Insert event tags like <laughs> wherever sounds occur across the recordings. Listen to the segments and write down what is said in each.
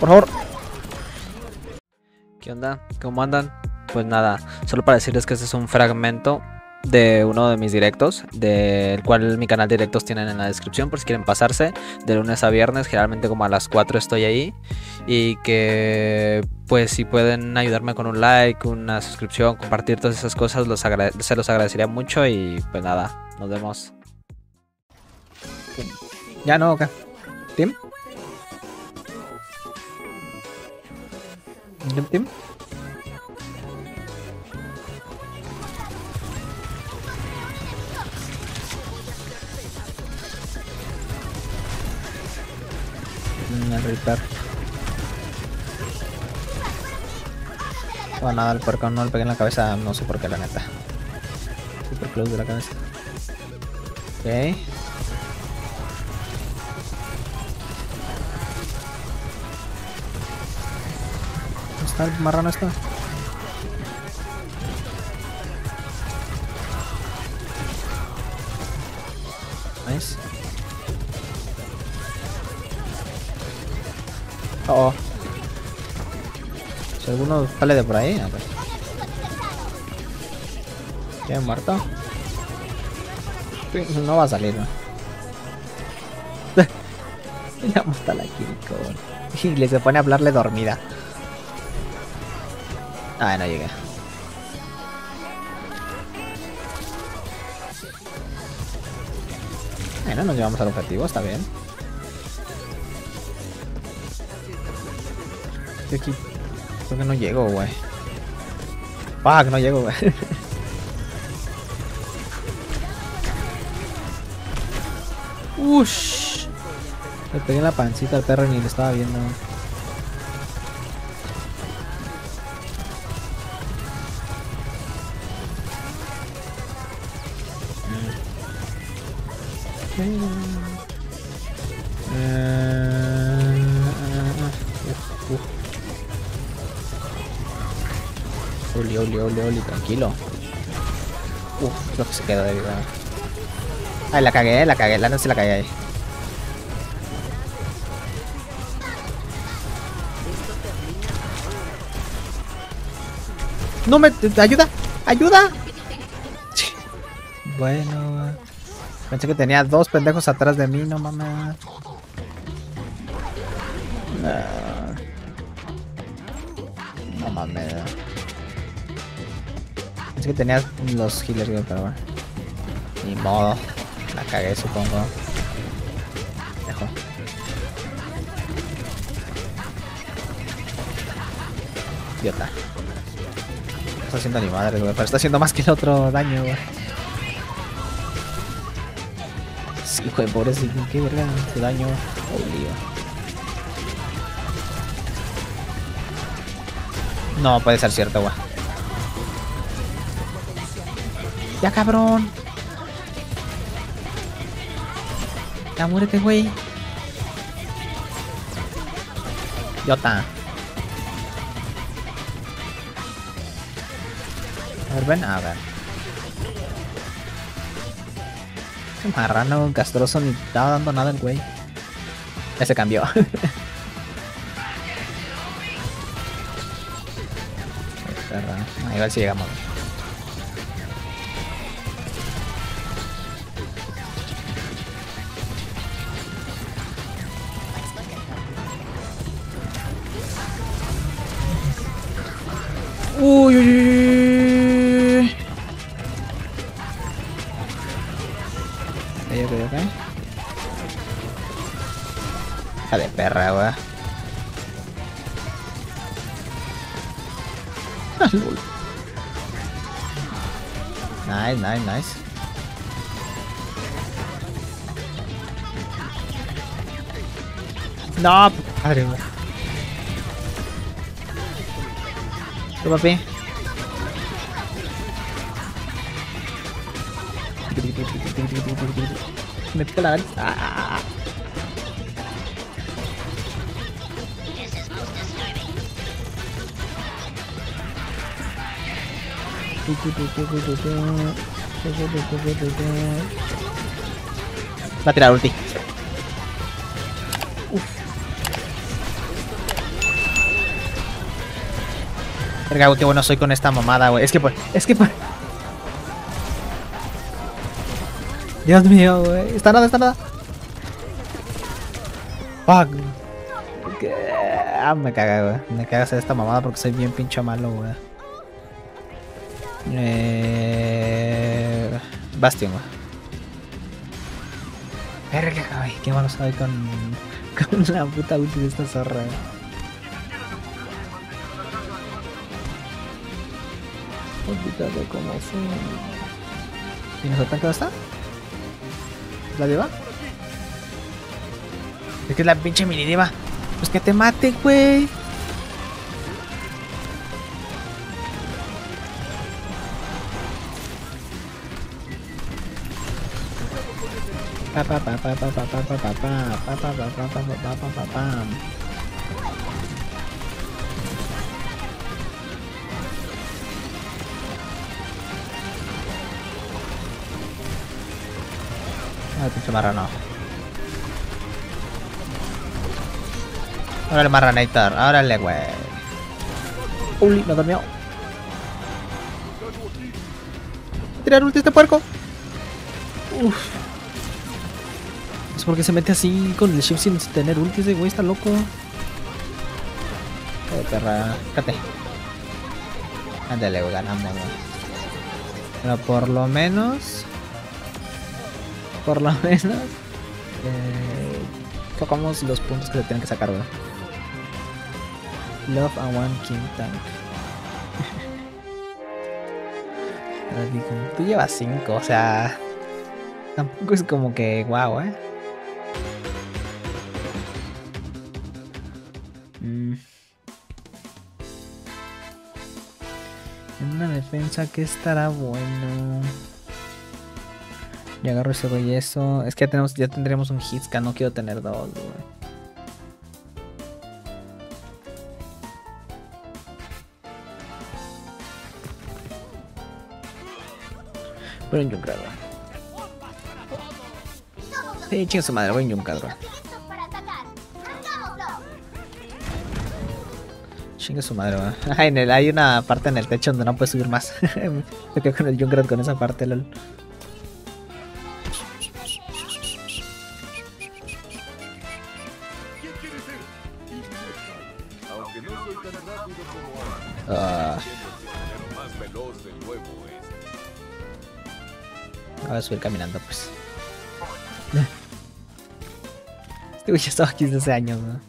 Por favor. ¿Qué onda? ¿Cómo andan? Pues nada, solo para decirles que este es un fragmento de uno de mis directos, del cual mi canal de directos tienen en la descripción por si quieren pasarse, de lunes a viernes, generalmente como a las 4 estoy ahí, y que pues si pueden ayudarme con un like, una suscripción, compartir todas esas cosas, los se los agradecería mucho y pues nada, nos vemos. Ya no, acá. ¿Team? ¿Team, team? Reaper. Oh, nada, el puerco no le pegué en la cabeza, no sé por qué, la neta. Super close de la cabeza. Ok. Está el marrano esto? Nice. Oh. Si alguno sale de por ahí, a ver. ¿Quién muerto? No va a salir, ¿no? <laughs> Ya está la Kiriko. Y le se pone a hablarle dormida. Ah, no llegué. Bueno, nos llevamos al objetivo, está bien. Yo aquí creo que no llego, güey. Que no llego, güey. <laughs> Ush. Le pegué en la pancita al perro y ni le estaba viendo. Oli, oli, oli, oli, tranquilo. Uf, lo que se quedó de vida. Ay, la cagué, la cagué, la no se la cagué ahí. No me... ¡Ayuda! ¡Ayuda! Bueno... Pensé que tenía dos pendejos atrás de mí, no mames. Ah. No mames. Pensé que tenía los healers, pero bueno. Ni modo. La cagué, supongo. Dejo. Idiota. No está haciendo ni madre, güey. Pero está haciendo más que el otro daño, güey. Sí, güey, pobrecito. Qué verga. Su daño. Güey. No puede ser cierto, güey. Ya, cabrón. Ya, muérete, güey. Idiota. A ver, ven. A ver. Qué marrano castroso ni estaba dando nada el güey. Ya se cambió. Perra. Ah, igual si llegamos. Ok, ok. Hija de perra, weón. <laughs> Lol. nice, nice, nice. No, padre, weón. ¿Qué papi? Me pica la nariz. ¡Ah! Va a tirar ulti. Uf. Verga, qué bueno soy con esta mamada, güey. Es que, es que, Dios mío, güey. Está nada, está nada. Fuck. Ah, me caga, güey. Me caga hacer esta mamada porque soy bien pinche malo, güey. Eh... Bastion, güey. Verga, güey. Qué malo soy con, <laughs> con la puta ulti de esta zorra, güey. Olvídate cómo fue. ¿Y tanque dónde está? ¿La diva? Es que es la pinche mini diva. Pues que te mate, güey. Pa pa pa pa pa pa pa pa pa pa pa pa pa pa pa pa pinche marrano. Órale, marranator. Órale, güey. Uli, me dormió. Tirar ulti este puerco. Uf. Es porque se mete así con el shift sin tener ulti ese güey, está loco. Perra. Cállate. Ándale, güey, ganamos, güey. Pero por lo menos. Por lo <laughs> menos. Eh, tocamos los puntos que se tienen que sacar, güey. Love and One King Tank. <laughs> Tú llevas 5, o sea. Tampoco es como que guau, eh. Mm. En una defensa que estará bueno. Y agarro ese güey eso. Es que ya tenemos, ya tendríamos un Hitska, no quiero tener dos, güey. Voy Junkrat, güey. Sí, chinga su madre, voy en Junkrat, güey. ¡Listos para atacar! ¡Hagámoslo! Chinga su madre, <laughs> el, hay una parte en el techo donde no puedes subir más. <laughs> Me quedo con el Junkrat con esa parte, lol. Subir caminando, pues. Este güey ya estaba aquí desde hace años, ¿no?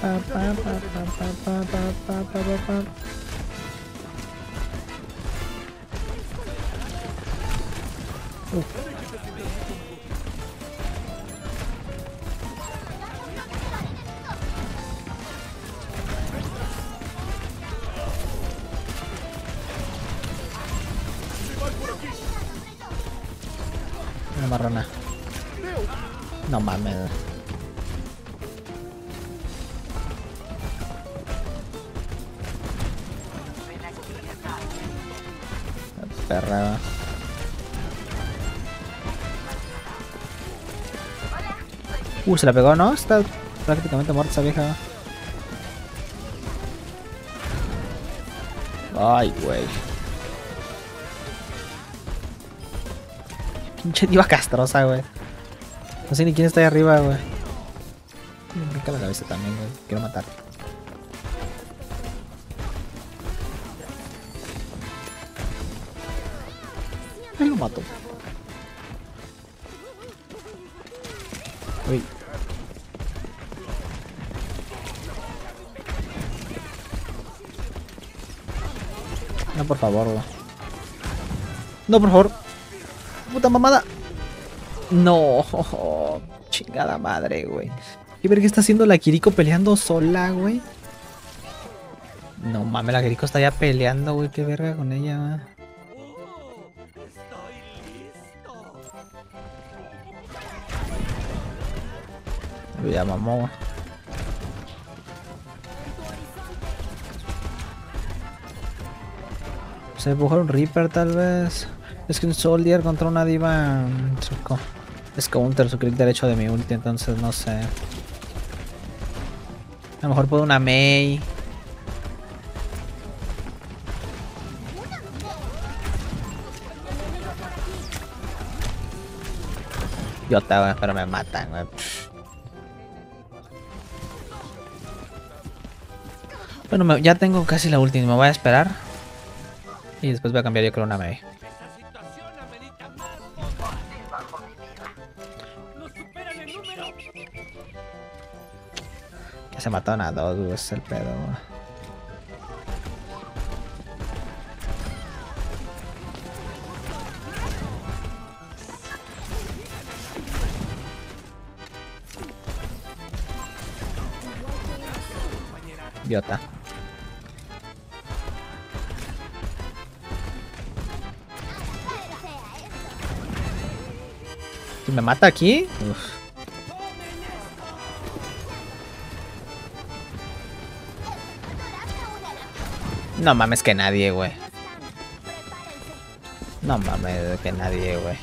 Pa, marrona. No mames. Perra. Uh, se la pegó, ¿no? Está prácticamente muerta esa vieja. Ay, güey. Pinche diva castrosa, güey. No sé ni quién está ahí arriba, güey. Me pica la cabeza también, güey. Quiero matar. Ahí lo mato. Uy. No, por favor, güey. No, por favor. Puta mamada. No, <laughs> chingada madre, güey. ¿Qué ver qué está haciendo la Kiriko peleando sola, güey? No mames, la Kiriko está ya peleando, güey. Qué verga con ella. Uy, Ya mamó, güey. Se empujar un Reaper tal vez. Es que un Soldier contra una diva. mm. Es counter su clic derecho de mi ulti, entonces no sé. A lo mejor puedo una Mei. Idiota, güey, pero me matan, güey. Bueno, ya tengo casi la última, me voy a esperar. Y después voy a cambiar yo creo una Mei. Se mataron a dos, es el pedo. Idiota. Si me mata aquí, uf. No mames que nadie, güey. No mames que nadie, güey.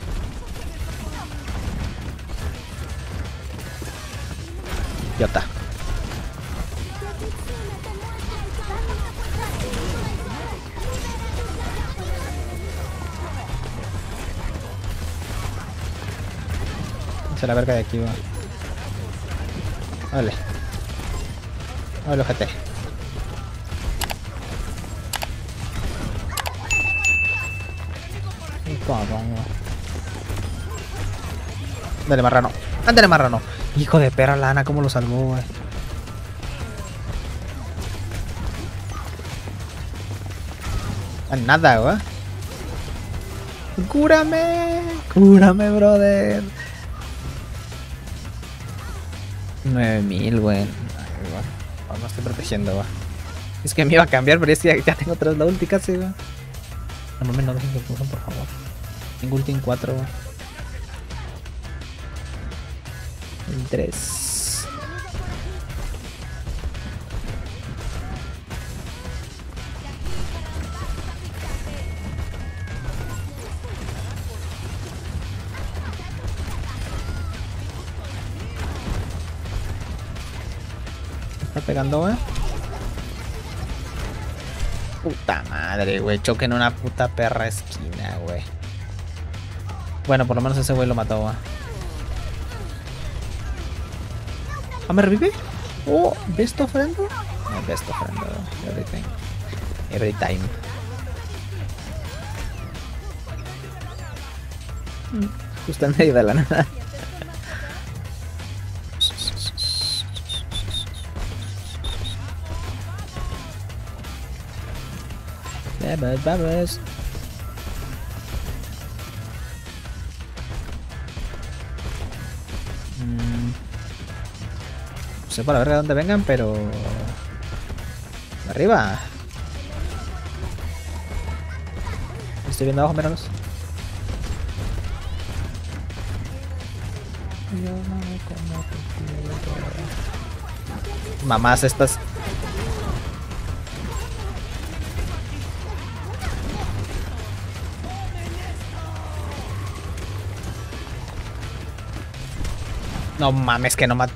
Idiota. Se la verga de aquí, güey. Vale. Vale, ojete. Cabrón, güey. Dale, marrano. Ándale, marrano. Hijo de perra, lana, cómo lo salvó, güey. Nada, güey. Cúrame. Cúrame, brother. 9000, güey. Ay, güey. No estoy protegiendo, güey. Es que me iba a cambiar, pero es que ya, ya tengo tres la ulti casi, güey. No mames, no dejen que pujan, por favor. Ulti en 4, güey. En 3. Está pegando, güey. Puta madre, güey. Choque en una puta perra esquina, güey. Bueno, por lo menos ese güey lo mató. ¿Ah, me revive? Oh, best of friend? No, best of friend, güey. everything. Every time. Mm, Justo en medio de la nada. Vamos, vamos. Sé por la verga de dónde vengan, pero... Arriba. Estoy viendo abajo, míralos. Mamás estas. No mames que no mat...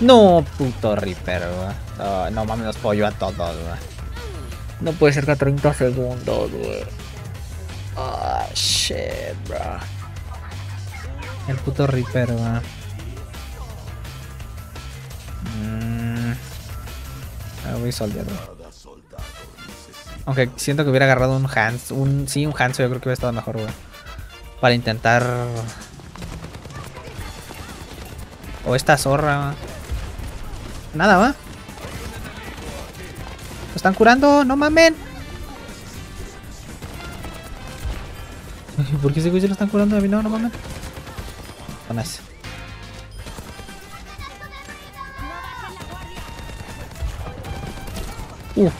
No, puto Reaper, güey. No, mames, los pollo a todos, güey. No puede ser que a 30 segundos, güey. Ah, shit, bro. El puto Reaper, güey. Mm. Ah, voy güey. Aunque siento que hubiera agarrado un Hans. Un, sí, un Hanzo yo creo que hubiera estado mejor, güey. Para intentar... O esta zorra. güey. Nada, va. Lo están curando, no mamen. <laughs> ¿Por qué ese güey se lo están curando a mí? No, no mamen. Ese. Uh.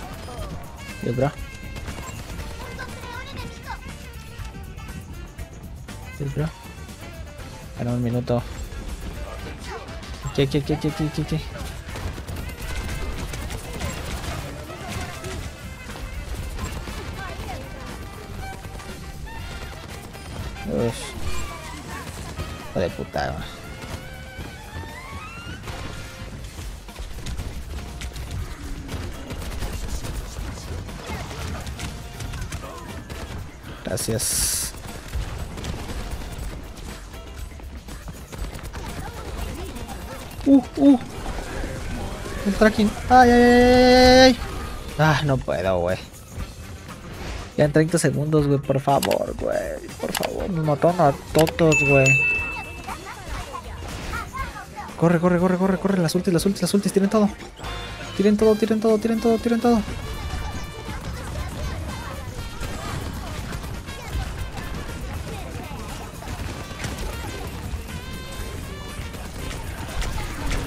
Dios, bro. Dios, bro. Para un minuto. ¿Qué, qué, qué, qué, qué, qué, Uf. De puta. Gracias. Uh, uh. El tracking. Ay, ay, ay, ay. Ah, no puedo, güey. Ya en 30 segundos, güey, por favor, güey. Por favor, me mataron a todos, güey. Corre, corre, corre, corre, corre. Las ultis, las ultis, las ultis, tiren todo. Tiren todo, tiren todo, tiren todo, tiren todo.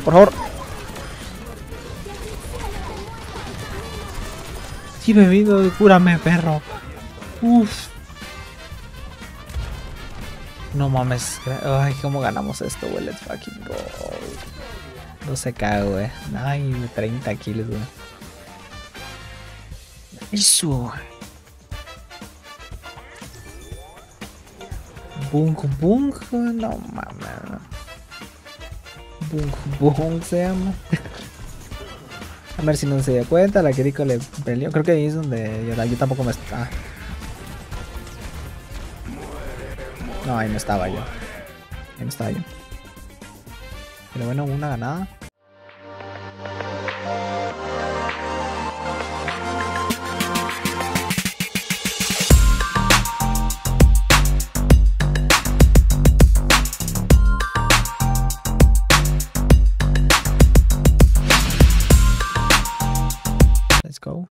Por favor. Sí, bebido, cúrame, perro. Uf. No mames. Ay, ¿cómo ganamos esto, güey? Let's fucking go. 12k, güey. Ay, 30 kills, güey. Eso. Bunk, bunk. No mames. Bunk, bunk se llama. <laughs> Si no se dio cuenta, la Kiriko le peleó. Creo que ahí es donde yo, tampoco me estaba. No, ahí no estaba yo. Ahí no estaba yo. Pero bueno, una ganada.